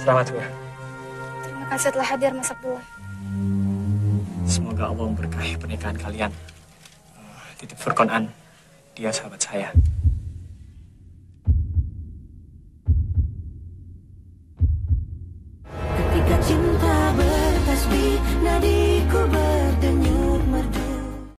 Selamat Bu. Terima kasih telah hadir Mas Abdullah. Semoga Allah memberkahi pernikahan kalian. Eh, titip Furqan dia sahabat saya. Ketika cinta